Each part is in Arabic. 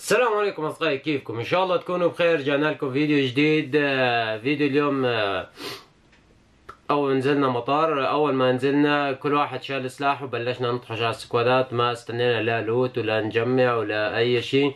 السلام عليكم أصدقائي كيفكم؟ إن شاء الله تكونوا بخير جانا لكم فيديو جديد آه، فيديو اليوم آه، أول نزلنا مطار أول ما نزلنا كل واحد شال سلاحه وبلشنا نطحش على السكوادات ما استنينا لا loot ولا نجمع ولا أي شيء.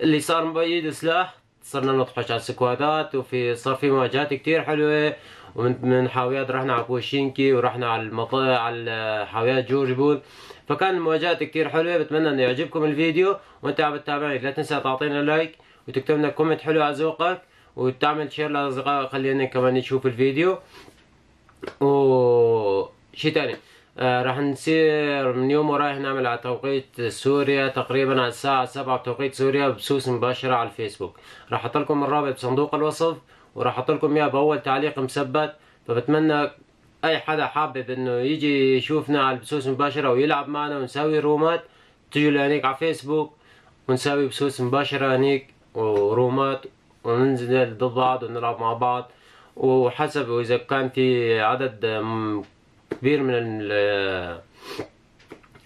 اللي صار بايد سلاح صرنا نطحش على السكوادات وفي صار في مواجهات كتير حلوة ومن من حاويات رحنا على بوشينكي ورحنا على المطار على حاويات جورج بول. فكان المواجهات كتير حلوة بتمنى إنه يعجبكم الفيديو. وإنت عم تتابعني لا تنسى تعطينا like وتكتب لنا comment حلو على ذوقك وتعمل share لأصدقائك خلينا كمان نشوف الفيديو. و شيء تاني. آه راح نصير من يوم ورايح نعمل على توقيت سوريا تقريبا على الساعة سبعة بتوقيت سوريا بثوث مباشرة على الفيسبوك. راح أحط لكم الرابط بصندوق الوصف وراح أحط لكم إياه بأول تعليق مثبت فبتمنى أي حدا حابب إنه يجي يشوفنا على البثوث مباشرة ويلعب معنا ونسوي رومات تجوا لهنيك على فيسبوك ونسوي بثوث مباشرة هنيك ورومات وننزل ضد بعض ونلعب مع بعض. وحسب وإذا كان في عدد كبير من ال-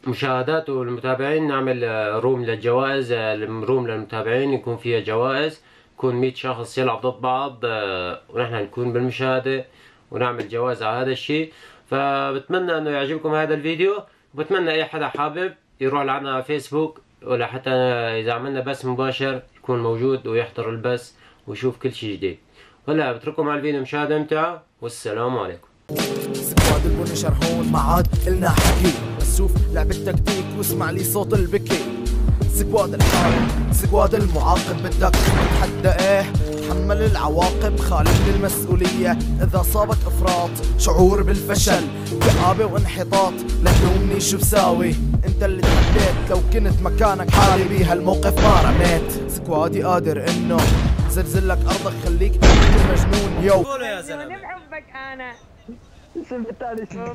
المشاهدات والمتابعين نعمل روم للجوائز روم للمتابعين يكون فيها جوائز. يكون 100 شخص يلعب ضد بعض آه، ونحن نكون بالمشاهدة ونعمل جوائز على هذا الشيء. فبتمنى إنه يعجبكم هذا الفيديو. وبتمنى أي حدا حابب يروح لعنا على فيسبوك ولا حتى إذا عملنا بث مباشر يكون موجود ويحضر البث ويشوف كل شيء جديد. هلا بترككم على الفيديو مشاهدة ممتعة. والسلام عليكم. البني شرحون عاد إلنا حكي بس شوف لعب التكتيك واسمع لي صوت البكي squad الحارب squad المعاقب بدك تتحدى إيه؟ تحمل العواقب خالف للمسؤولية. إذا صابك إفراط شعور بالفشل كآبة وانحطاط. لا تلومني شو بساوي أنت اللي تحديت. لو كنت مكانك حالي بهالموقف ما رميت. squad ي قادر إنه زلزل لك أرضك خليك مجنون. يو. قولوا يا أنا. زلمة بحبك أنا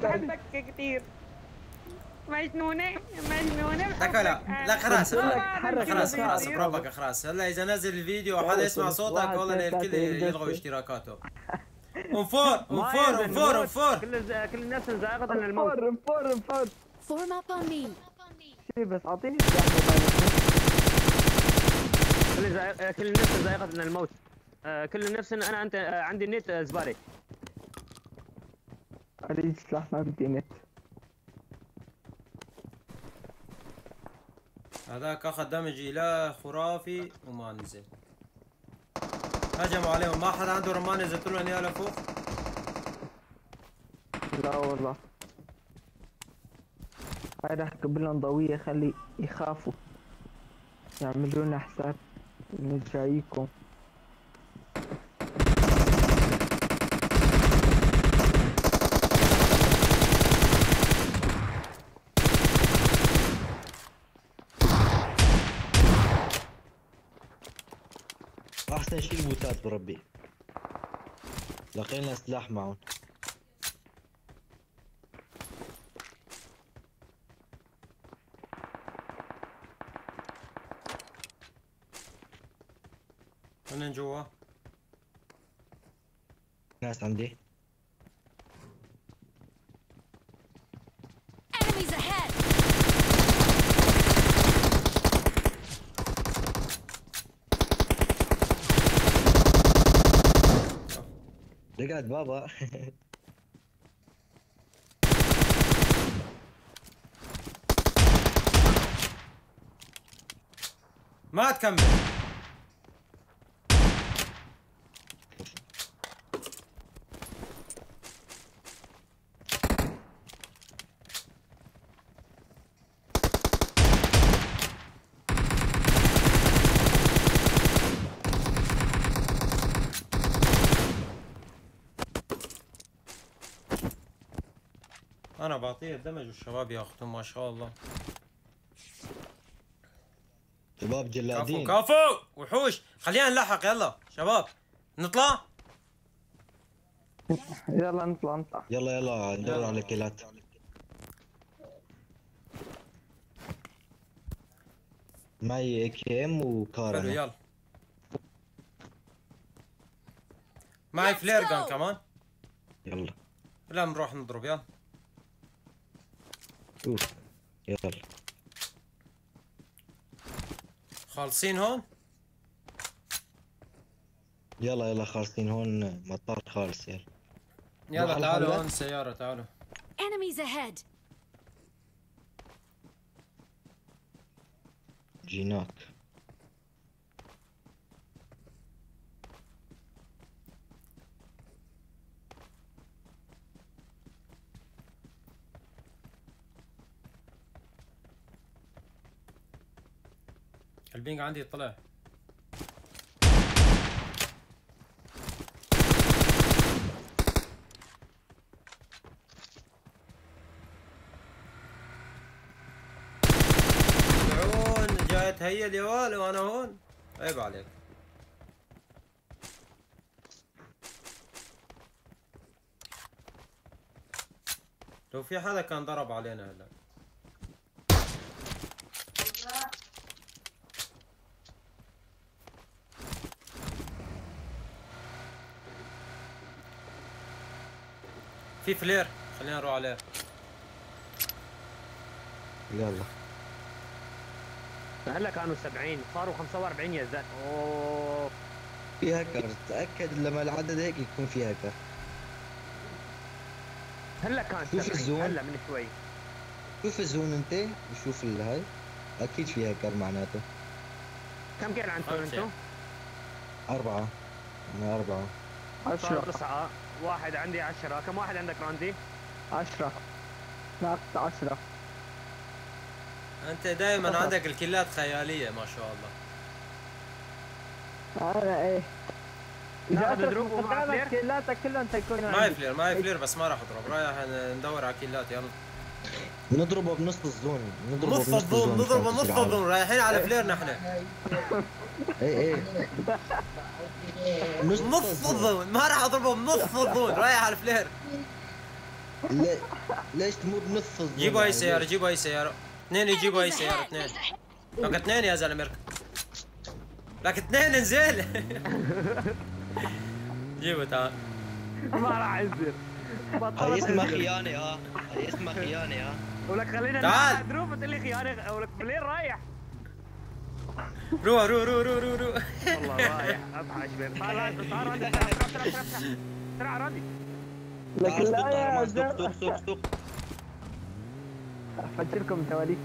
بحبك كثير مجنونة مجنونة. لك لا لا خلاص خلاص. خلاص برافك خلاص هلا إذا نزل الفيديو وحدا يسمع صوتك والله الكل يلغوا. اشتراكاته. انفور انفور انفور انفور. كل كل الناس زائغة الموت. فور فور فور Form up on me. شي بس أعطيني كل الناس زائغة عن الموت. آه، كل الناس أنا انت آه، عندي النت آه، زبالي اريد سلاح ما بدي نت؟ هذاك أخذ دمج لا خرافي وما نزل هجموا عليهم. ما حدا عنده رمان نزلت لهم اياه لفوق. لا والله. هاي راح قبلهم ضوية خلي يخافوا. يعملوا لنا حساب. انه جايكم البوتات بربي لقينا سلاح معهم هن جوا. ناس عندي. رقعت بابا. ما تكمل. أنا بعطيه الدمج والشباب ياخذون ما شاء الله. شباب كفو جلادين. كفو وحوش! خلينا نلحق يلا. شباب نطلع؟ يلا نطلع نطلع. يلا يلا ندور يلا. على كيلات. معي إي كي إم وكار. يلا. معي flare. جان كمان. يلا. لا نروح نضرب يلا. اوف يلا خالصين هون يلا يلا خالصين هون مطار خالص يلا يلا تعالوا. هون السيارة تعالوا Enemies ahead! جيناك البينج عندي طلع. جاي تهيل يا ولد وأنا هون. عيب عليك. لو في حدا كان ضرب علينا هلا. في فلير. خلينا نروح عليه. يلا. هلا كانوا 70 صاروا 45 يا زلمة. أوه. في هاكر. تأكد لما العدد هيك يكون في هاكر. هلا كان شوف 70 الزون. هلا من شوي. شوف الزون انت. وشوف الهاي أكيد في هاكر معناته. كم كان عندكم. أنتم؟ أربعة. أنا أربعة. عشرة. تسعة. واحد عندي 10 كم واحد عندك راندي؟ عشرة. ناقص عشرة. أنت دائما عندك ال kill ات خيالية ما شاء الله. أنا إيه. إذا ناخذ أترك drop ومع مستقبلك flare؟ kill اتك كلهم معي عندي. flare معي flare بس ما راح أضرب. رايح ندور على kill ات يلا. نضربه بنص ال zone. نضربه نص بنص الظلم نضرب عشان نص. الظلم رايحين على flare نحن إيه إيه. نص نص الظلم ما راح اضربه بنص الظلم رايح على flare ليه ليش مو بنص ال zone جيبوا أي يعني سيارة؟ جيبوا أي سيارة. اثنين يجيبوا أي سيارة اثنين. لك اثنين يا زلمه اركب لك اثنين انزل جيبوا تعال ما راح انزل هاي بطلت اسمها انزل خيانة ها هاي اسمها خيانة ها ولك خلينا تعال. نلعب drop تقول لي خيانة ولك flare رايح. روح روح روح روح روح روح والله رايح تعال تعال اسرع اسرع اسرع اسرع اسرع راندي. لكن لا يا سوق زلمة. سوق سوق سوق أفجركم تواليف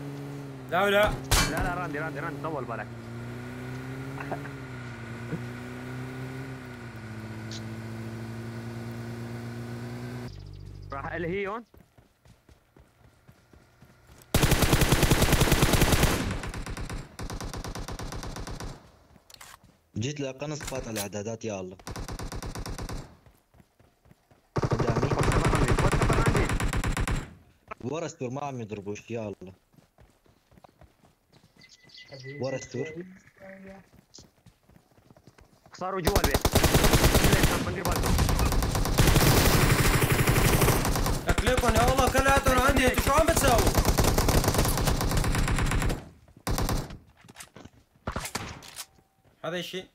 لا لا. لا لا راندي راندي راندي. طول بالك. راح الهيون جيت لقنص فات على الإعدادات يا الله قدامي ورا السور ما عم يضربوش يا الله ورا السور. صاروا جوا البيت. اكلكم يا الله كلياتهم عندي. أنتوا شو عم بتساووا؟ هذا الشيء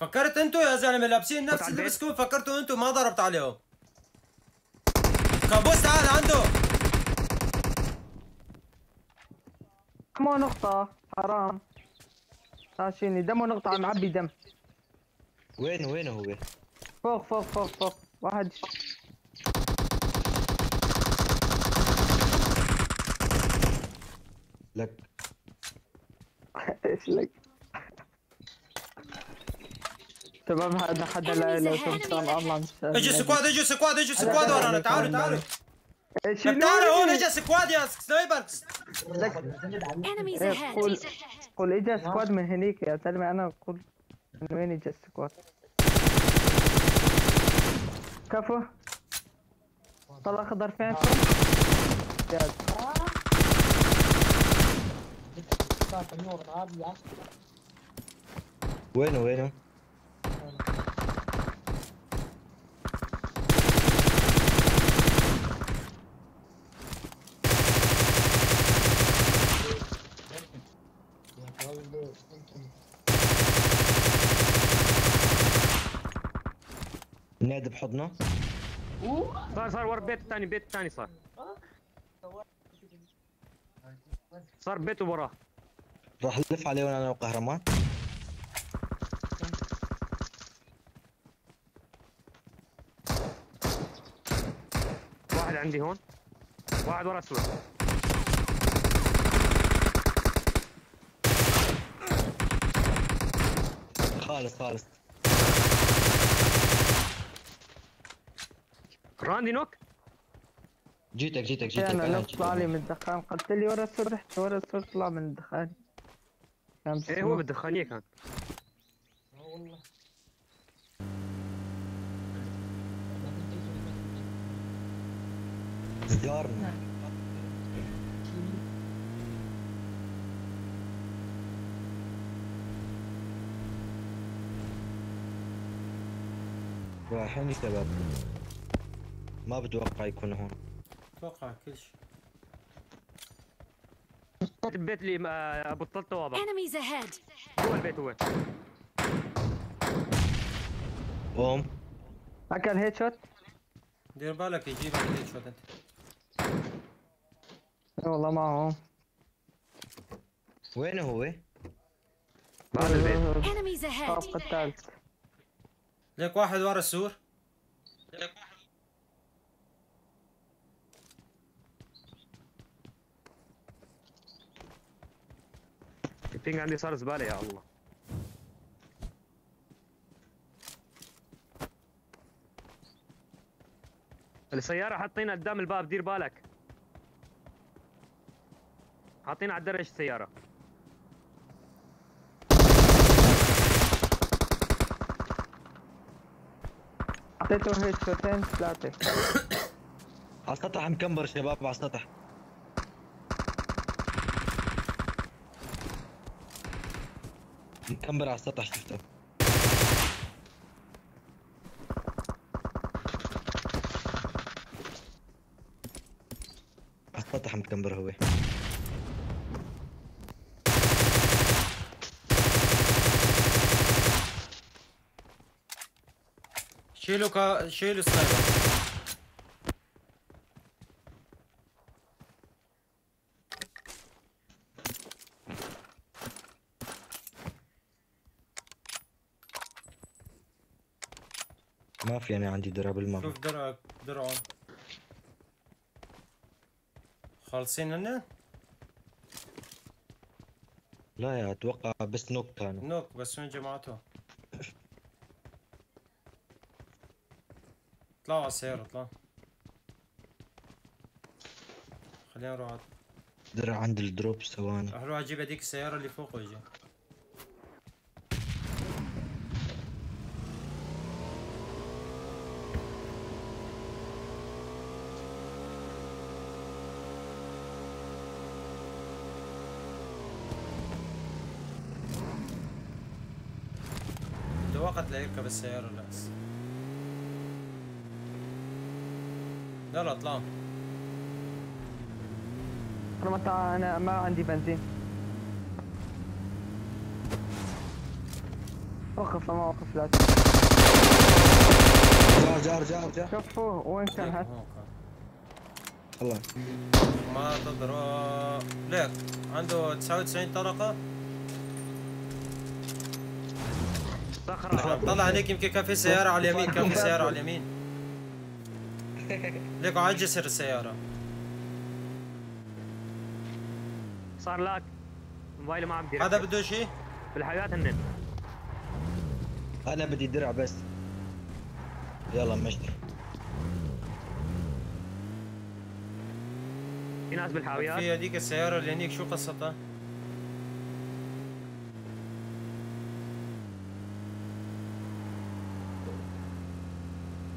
فكرت أنتوا يا زلمة لابسين نفس. بسكون فكرتوا أنتوا ما ضربت عليهم. كابوس تعال عنده. دمه نقطة؟ حرام. ماشيني دمه نقطة عم عبي دم. وين وين هو؟ فوق فوق فوق فوق. واحد. لك. إيش لك؟ شباب هذا حدا لا لو سلطان الله مش أجى squad أجى squad أجى squad ورانا تعالوا تعالوا. لك تعالوا هون اجى squad يا sniper إيه،! قول قول اجا squad من هنيك يا زلمة أنا أقول من وين اجا ال squad كفو. طلع اخضر فينكم جاز وينه وينه؟ بحضنه. صار صار ورا البيت الثاني بيت الثاني صار. صار بيته وراه. راح نلف عليه وأنا وقهرمان. واحد عندي هون. واحد ورا السور خالص خالص. راندي نوك؟ جيتك جيتك جيتك أنا لو جيتك طلع لي من الدخان. قلت لي ورا السور رحت ورا السور طلع من الدخان. كان إيه هو بالدخانية كان. ازدارنا رايحين شباب. ما بتوقع يكون هون. أتوقع كل شيء. البيت اللي بثلاث طوابق Enemies ahead. هو البيت هو. قوم. أكل headshot؟ دير بالك يجيبك headshot أنت. إي والله معه وين هو؟ بهذا البيت. Enemies ahead. الطابق الثالث. ليك واحد ورا السور. ال ping عندي صار زبالة يا الله. السيارة حاطينها قدام الباب دير بالك. حاطينها على الدرج السيارة. اعطيته هيد شوتين ثلاثة. على السطح مكمبر شباب على السطح؟ مكمبر على السطح شفته على السطح مكمبر هو. شيلوا كا... شيلوا سنايبر ما في أنا عندي درع بالمرة. شوف درعك درعه خالصين هن لا يا أتوقع بس نوك كانوا. نوك بس وين جماعته؟ طلعوا على السيارة طلعوا خلينا نروح درع عند الدروب ثواني. أروح أجيب هذيك السيارة اللي فوق وأجي. وقت ليركب السيارة لا يلا اطلعوا. أنا ما أنا ما عندي بنزين. وقف ما وقف لا. جار جار جار جار شوفوا وين كان كان. الله. ما تضرب. ليك عنده 99 طلقة صخرة طلع هنيك يمكن كان في سيارة على اليمين كان في سيارة على اليمين. ليك على جسر السيارة. صار لاك موبايلي ما عم بدي هذا. بده شيء بالحياة هنن أنا بدي درع بس. يلا مشي في ناس بالحاويات. في هذيك السيارة اللي هنيك شو قصتها؟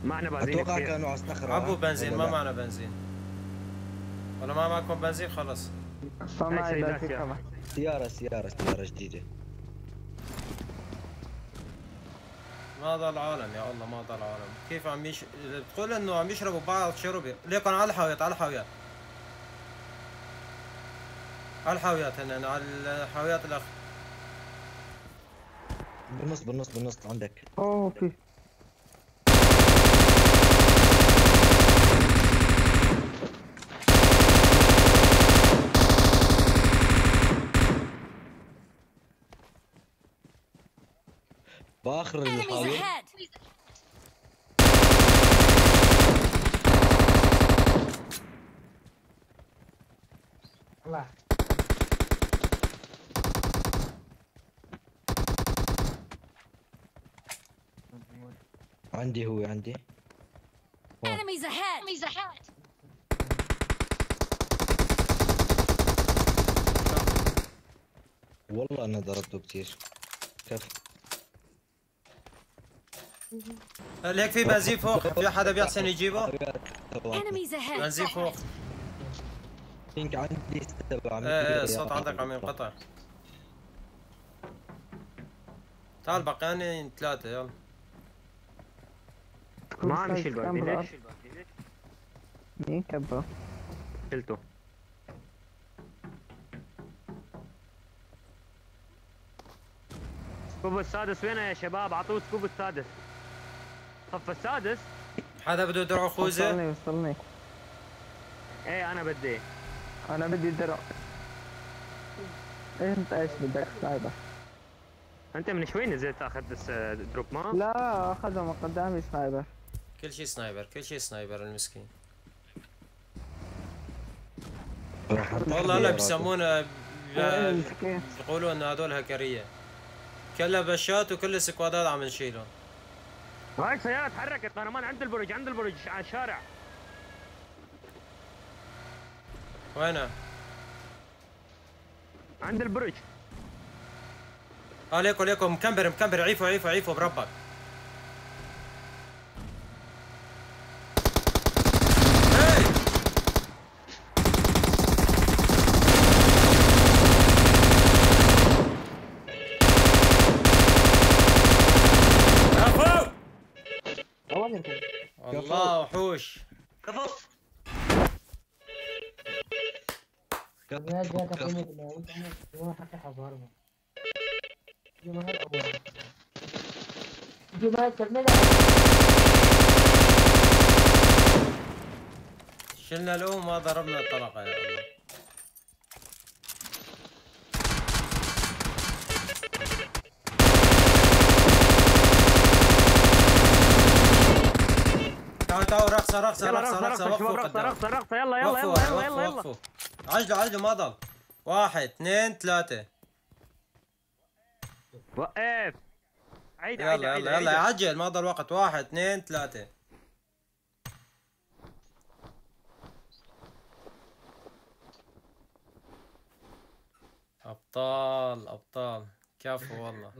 معنا بنزين أتوقع كانوا على الصخرة عبوا ها؟ بنزين ما؟ معنا بنزين. ولا ما معكم بنزين؟ خلص فما بنزين سيارة سيارة سيارة جديدة. ما ضل عالم يا الله ما ضل عالم. كيف عم يش... بتقول إنه عم يشربوا بعض شرب ليكن على الحاويات على الحاويات على الحاويات هن على الحاويات الأخ. بالنص بالنص بالنص عندك. أوه في. Enemies الحاوي ahead! عندي هو عندي Enemies ahead! Enemies ahead! والله أنا ضربته كثير ليك في بنزين فوق؟ في حدا بيحسن يجيبه! بنزين فوق. بينك عندي 700 إيه إيه الصوت عندك عم ينقطع. تعال بقاني ثلاثة يلا. ما عم يشيل. ليش؟ مين كبه شلته. scope السادس وينه يا شباب؟ أعطوه scope السادس. صف السادس حدا بده درع خوذة وصلني وصلني. إيه أنا بدي. أنا بدي درع إيه أنت إيش بدك sniper؟ أنت من شوي نزلت أخذت الس- drop ما؟ لا أخذها من قدامي sniper. كل شيء sniper كل شيء sniper المسكين. والله هلا بيسمونا إيه، ب- مسكين بيقولوا انه هذول هكرية كلها بشات وكل ال squad ات عم نشيلهم. هاي سيارة تحركت قهرمان عند البرج عند البرج على الشارع. وينها؟ عند البرج. آه ليكو ليكو مكمبر مكمبر عيفوا عيفوا عيفوا بربك هاي كفو والله وحوش شلنا له ما ضربنا الطلقة يا رقصة رقصة رقصة رقصة شباب وقفوا رقصة قدام. رقصة رقصة يلا يلا يلا يلا يلا. يلا عجلوا عجلوا ما ضل واحد اثنين ثلاثة. وقف عيد عيد يلا عيد يلا يلا. عيد. عجل ما ضل وقت. واحد اثنين ثلاثة. أبطال أبطال. كفو والله.